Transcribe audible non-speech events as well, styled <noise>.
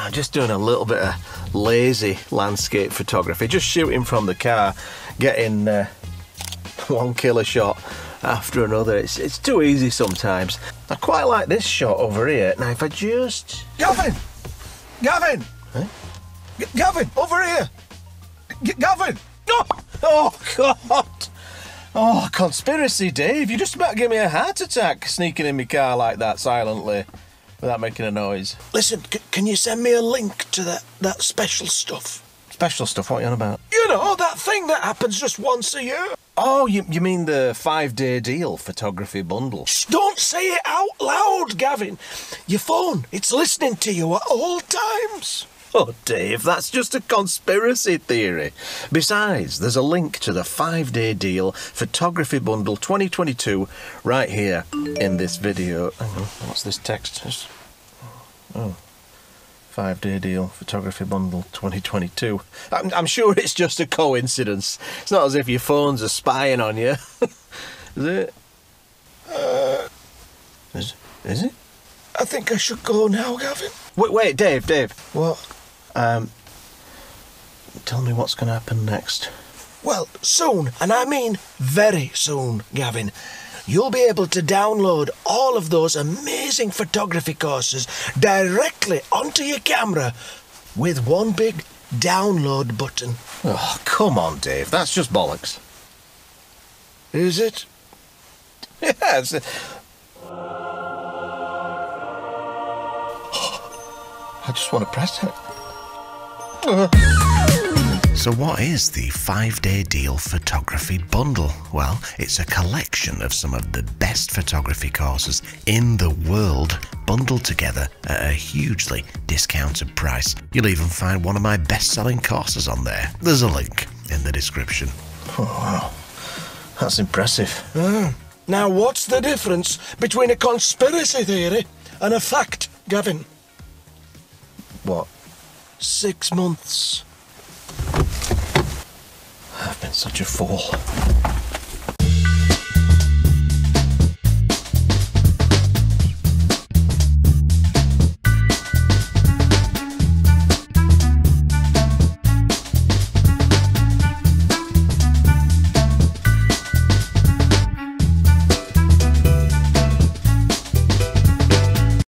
I'm just doing a little bit of lazy landscape photography, just shooting from the car, getting uh, <laughs> one killer shot after another. It's, it's too easy sometimes. I quite like this shot over here. Now, if I just. Gavin! Gavin! Huh? G- Gavin, over here! G- Gavin! Oh, oh, God! Oh, conspiracy, Dave. You just about give me a heart attack sneaking in my car like that silently without making a noise. Listen, c- can you send me a link to that, that special stuff? Special stuff, what are you on about? You know, that thing that happens just once a year. Oh, you, you mean the five day deal photography bundle? Shh, don't say it out loud, Gavin. Your phone, it's listening to you at all times. Oh, Dave, that's just a conspiracy theory. Besides, there's a link to the five day deal photography bundle 2022 right here in this video. Hang on, what's this text? Just- Oh. Five day deal photography bundle 2022. I'm, I'm sure it's just a coincidence. It's not as if your phones are spying on you. <laughs> is it? Uh, Is, is it? I think I should go now, Gavin. Wait, wait, Dave, Dave. What? Um, tell me what's going to happen next. Well, soon, and I mean very soon, Gavin, you'll be able to download all of those amazing photography courses directly onto your camera with one big download button. Oh, come on, Dave. That's just bollocks. Is it? Yes. <gasps> I just want to press it. So, what is the five day deal photography bundle? Well, it's a collection of some of the best photography courses in the world bundled together at a hugely discounted price. You'll even find one of my best selling courses on there. There's a link in the description. Wow, That's impressive. Ah. Now, what's the difference between a conspiracy theory and a fact, Gavin? What? Six months. I've been such a fool.